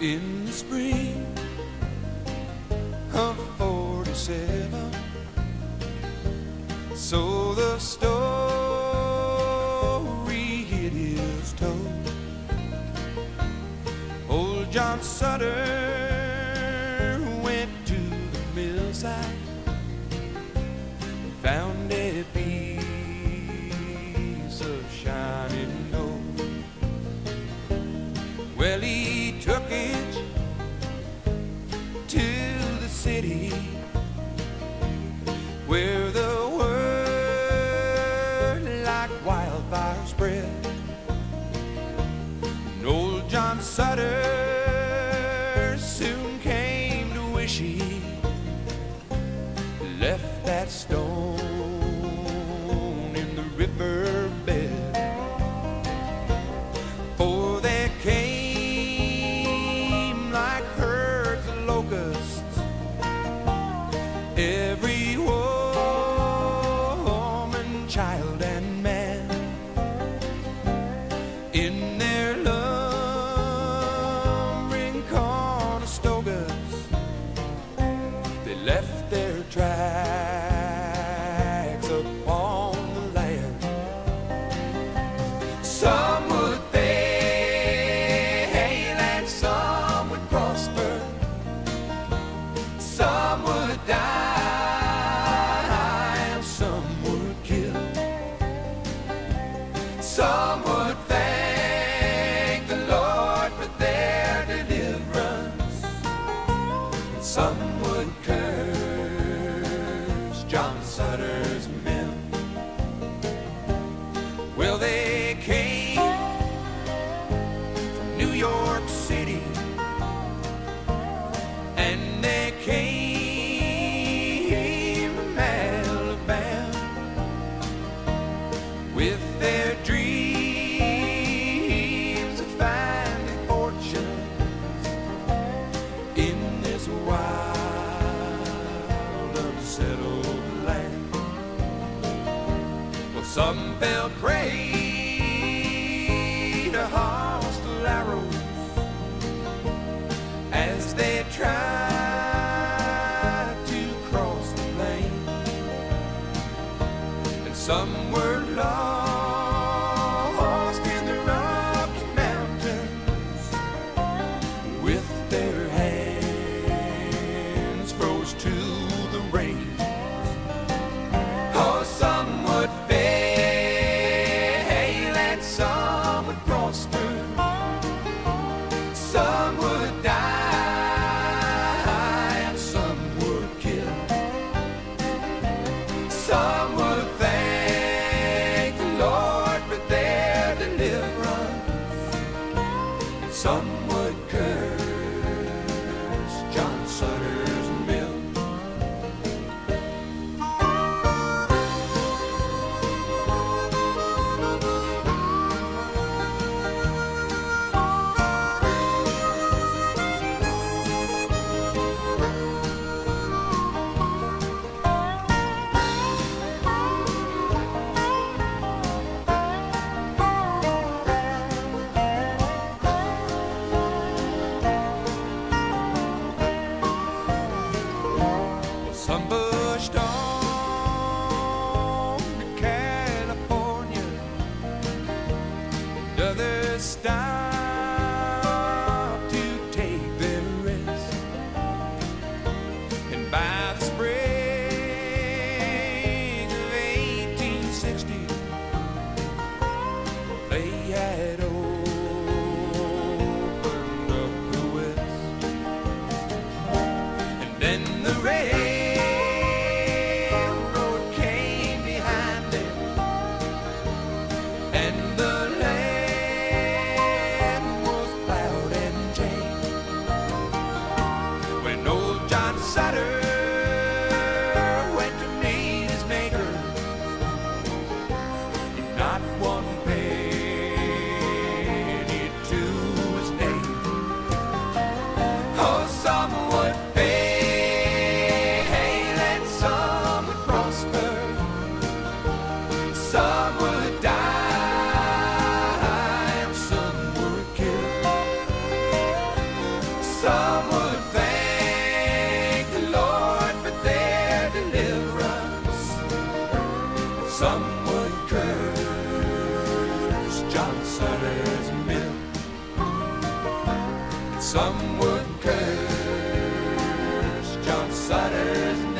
in the spring of 47. So the story it is told. Old John Sutter went to the millside, found some would curse John Sutter's men. Well, they came from New York City and they came from Alabama with their dreams of finding fortunes in wild, unsettled land. Well, some fell prey to hostile arrows as they tried to cross the plain, and some Pushed on to California, and others stopped to take their rest. And by the spring of 1860, they had opened up the West. And then the railroad John Sutter's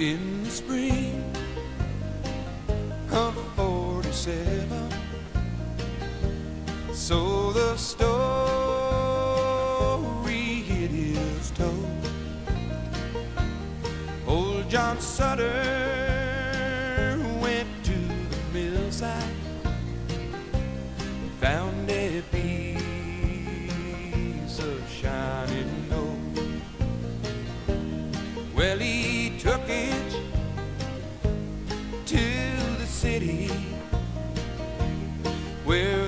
in the spring of 47. So the story it is told. Old John Sutter went to the millside, found a piece where